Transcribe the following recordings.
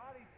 body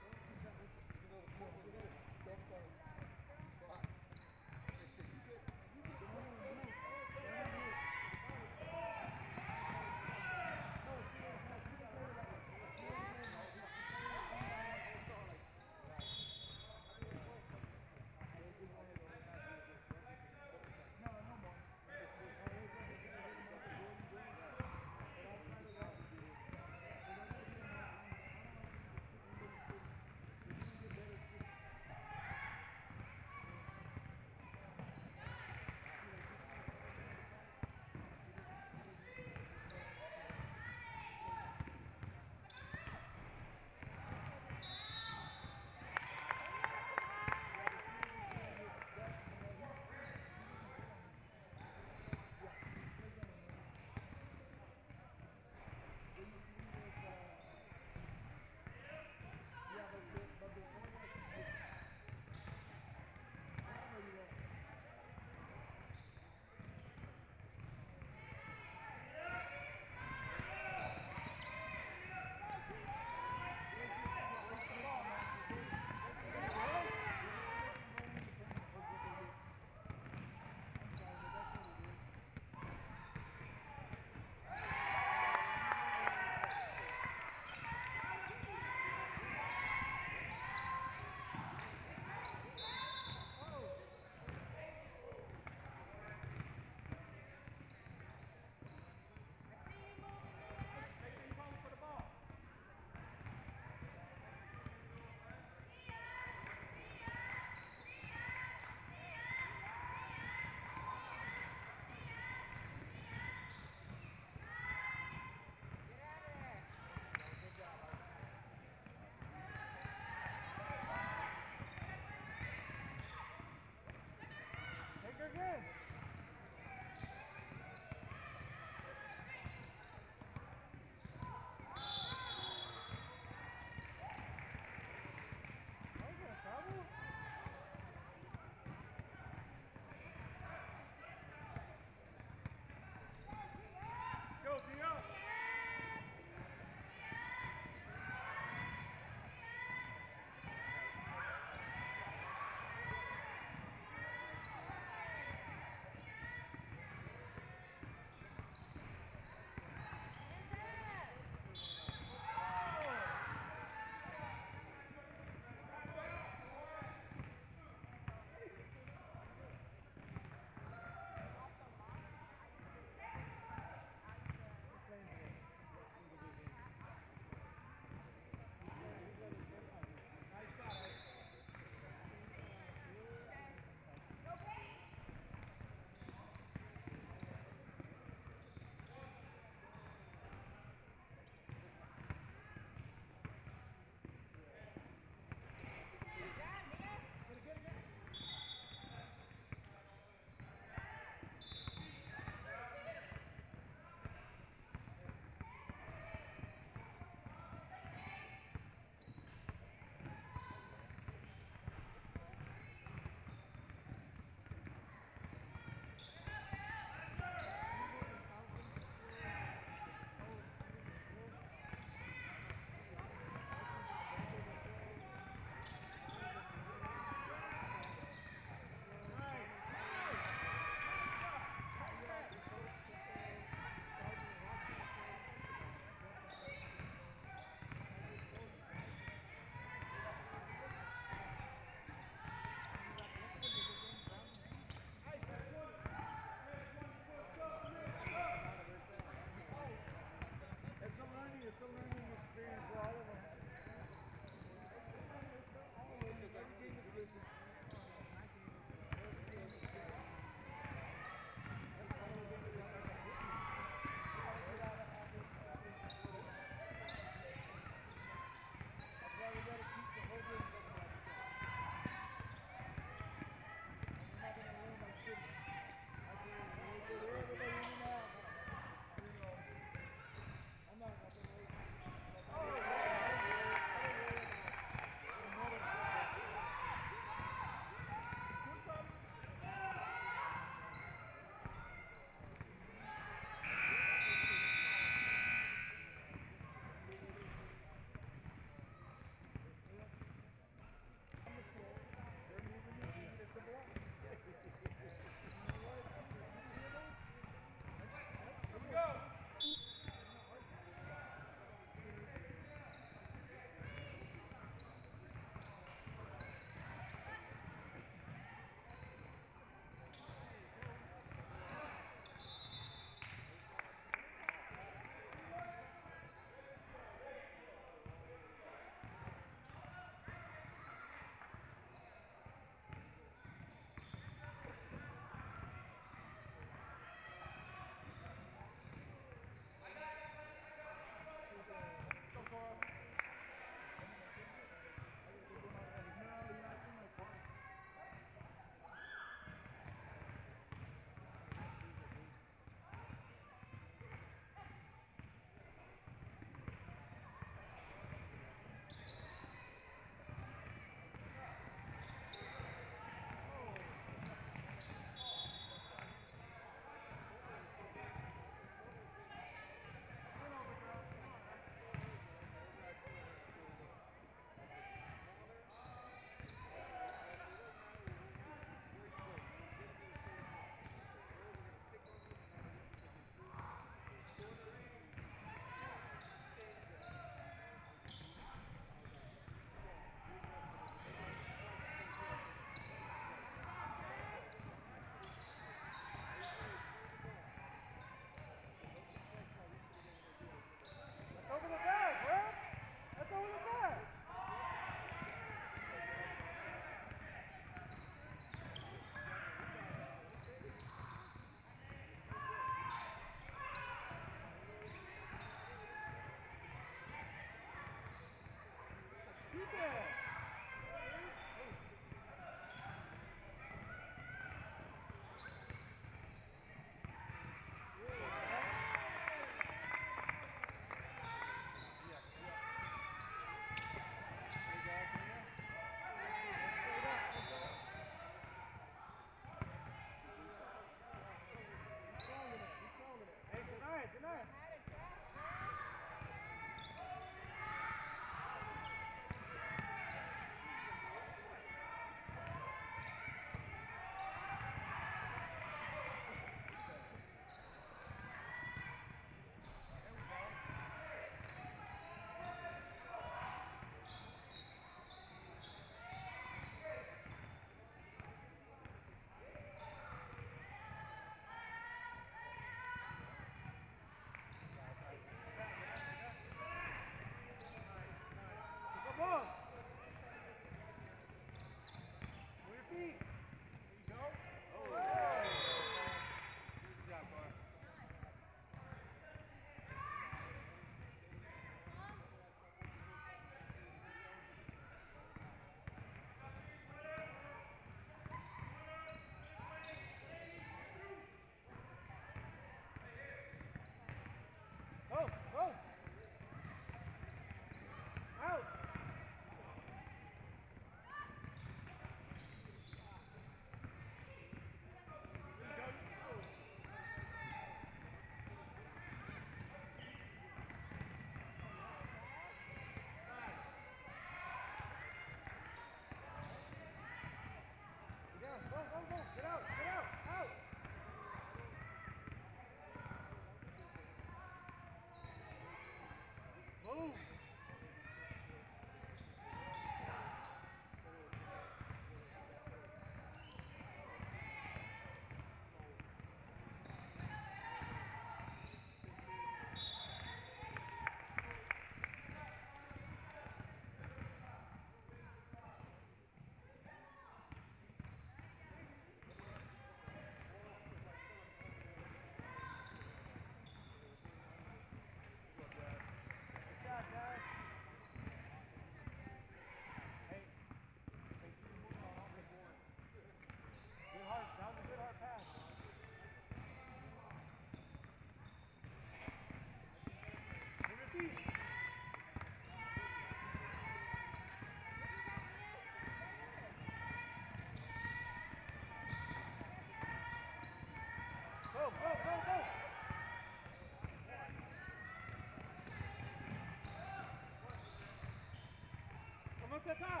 the top.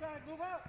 Go back, go back.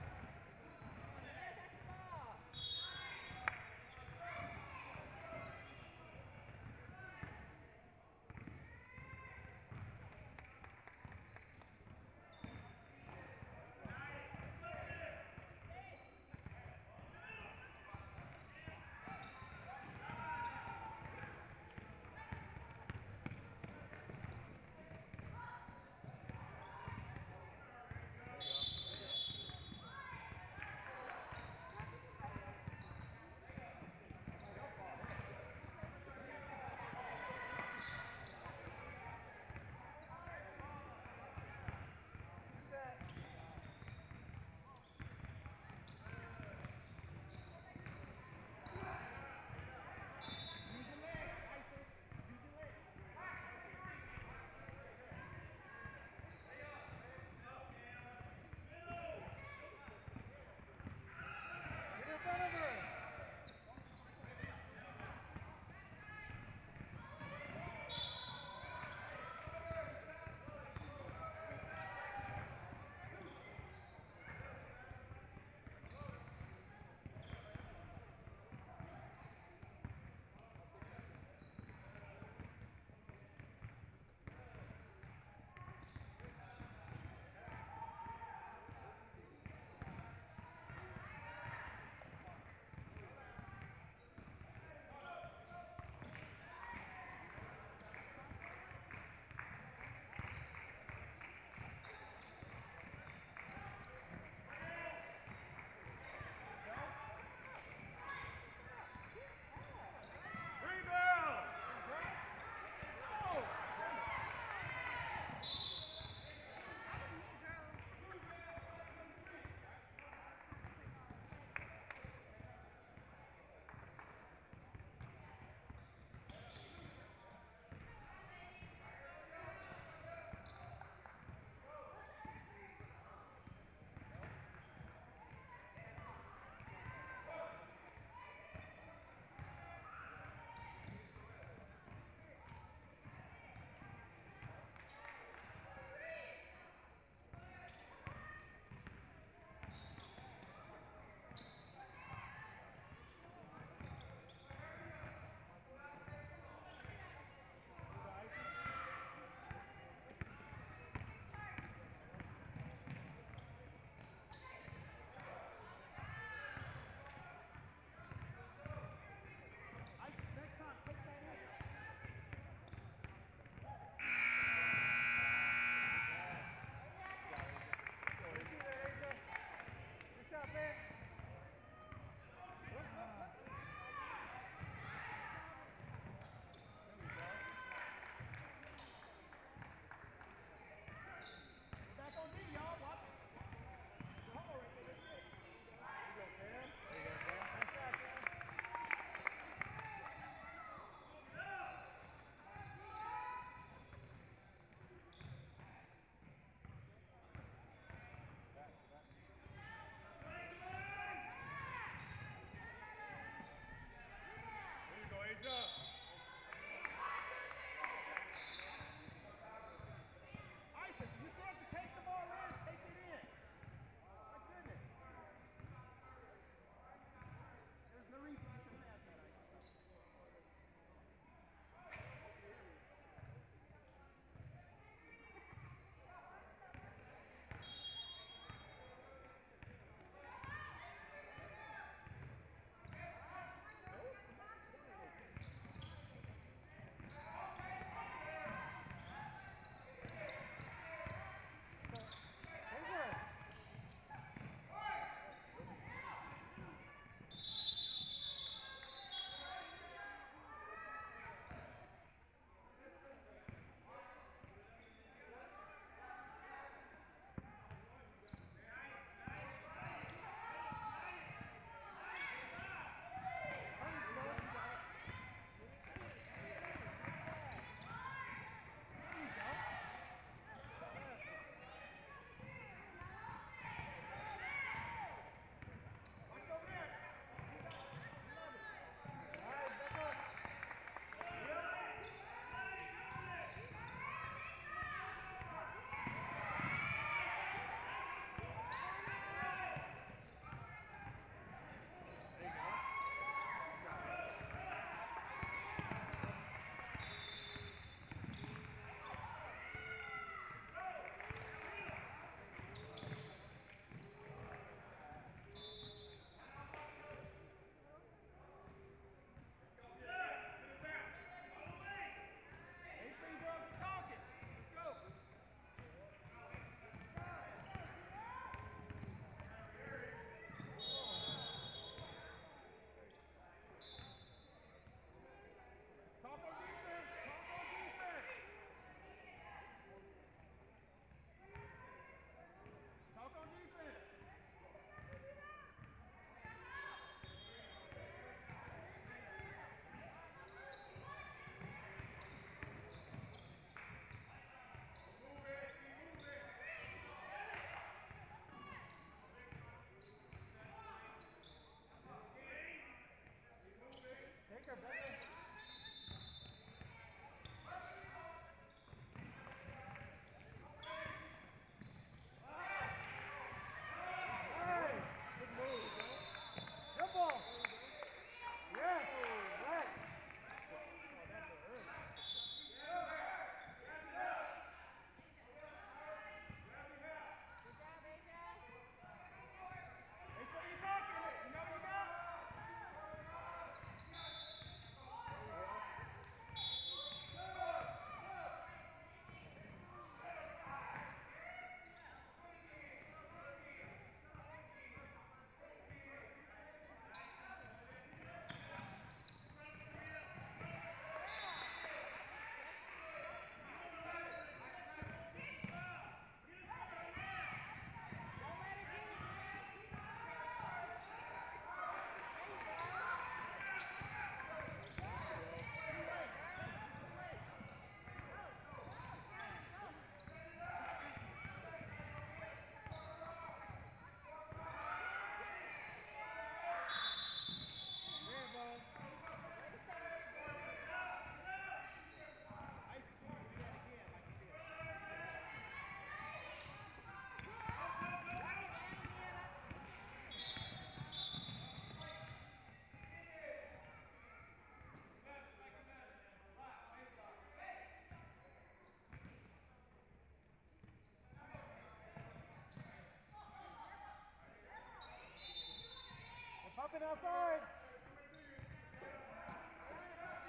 Up! Ethan outside.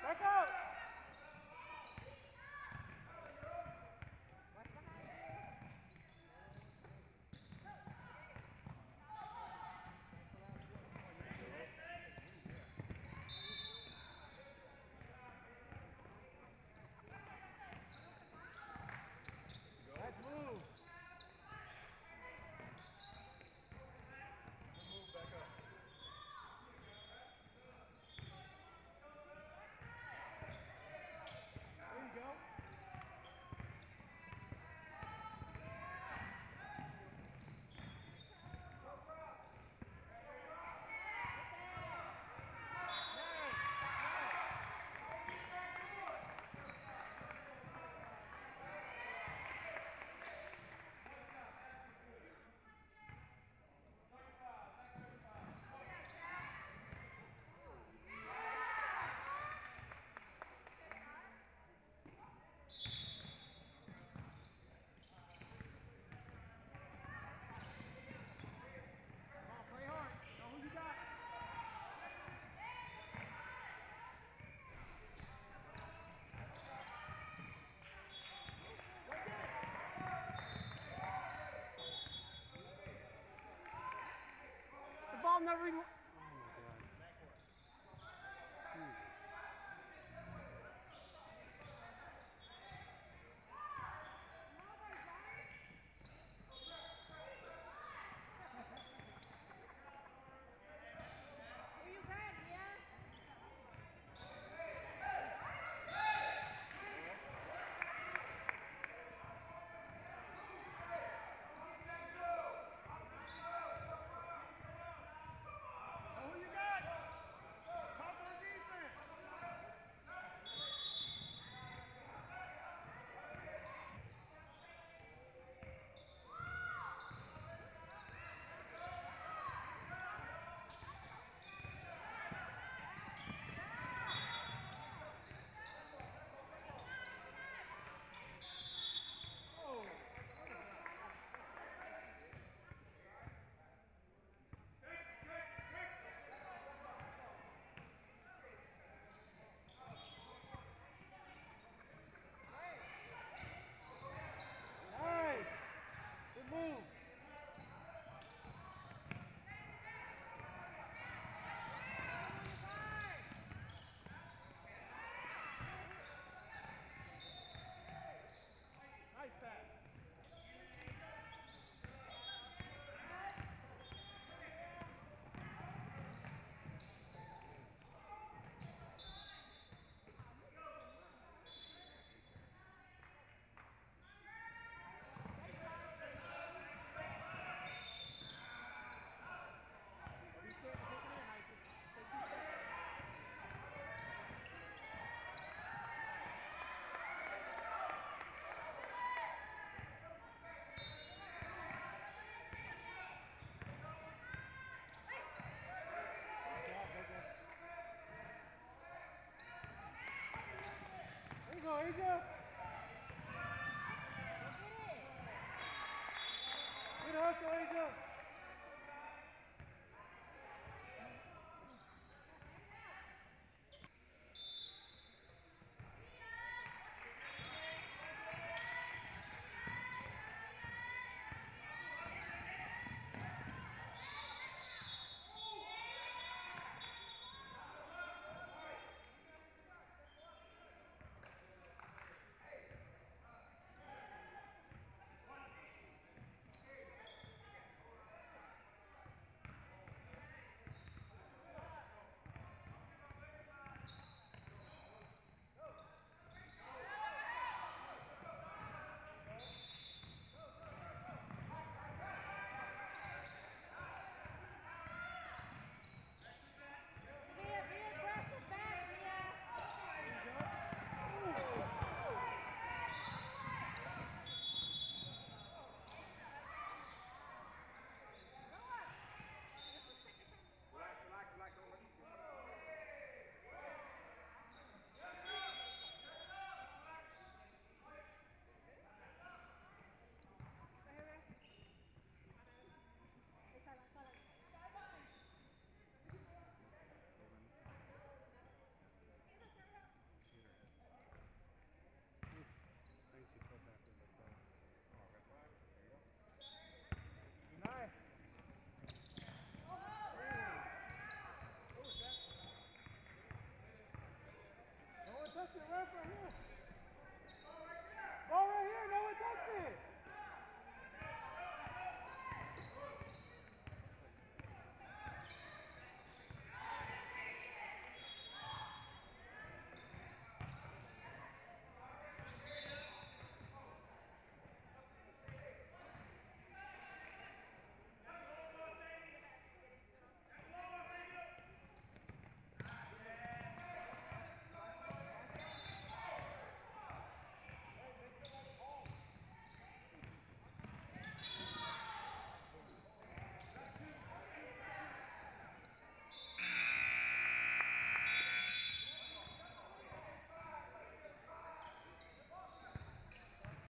Back out. not re- on, here you go. Good hustle, Angel. That's it, right, right here.